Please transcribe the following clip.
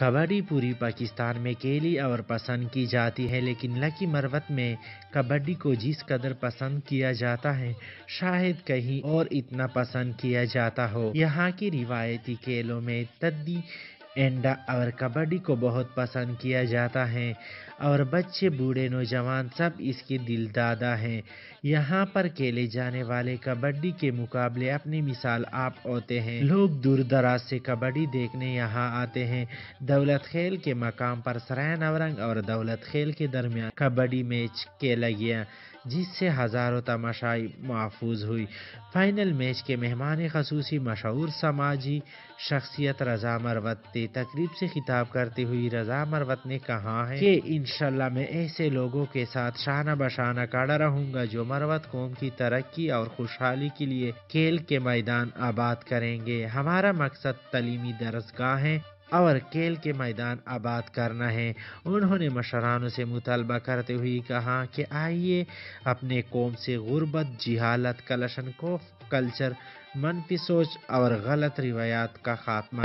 कबड्डी पूरी पाकिस्तान में केली और पसंद की जाती है, लेकिन लकी मरवत में कबड्डी को जिस कदर पसंद किया जाता है, शायद कहीं और इतना पसंद किया जाता हो। यहाँ की रिवायती खेलों में तद्दी एंडा और कबड्डी को बहुत पसंद किया जाता है और बच्चे, बूढ़े, नौजवान सब इसके दिल दादा हैं। यहाँ पर खेले जाने वाले कबड्डी के मुकाबले अपनी मिसाल आप होते हैं। लोग दूर दराज से कबड्डी देखने यहाँ आते हैं। दौलत खेल के मकाम पर सराय नवरंग और दौलत खेल के दरमियान कबड्डी मैच खेला गया, जिससे हज़ारों तमाशाई महफूज हुई। फाइनल मैच के मेहमान खसूसी मशहूर समाजी शख्सियत रजा मरवत ने तकरीब से खिताब करते हुए रजा मरवत ने कहा है कि इनशाला मैं ऐसे लोगों के साथ शाना बशाना काड़ा रहूँगा जो मरवत कौम की तरक्की और खुशहाली के लिए खेल के मैदान आबाद करेंगे। हमारा मकसद तलीमी दरसगाह है। और खेल के मैदान आबाद करना है। उन्होंने मशरानों से मुतालबा करते हुए कहा कि आइए अपने कौम से गुर्बत, जिहालत, कलशन को कल्चर, मनफी सोच और गलत रिवायात का खात्मा।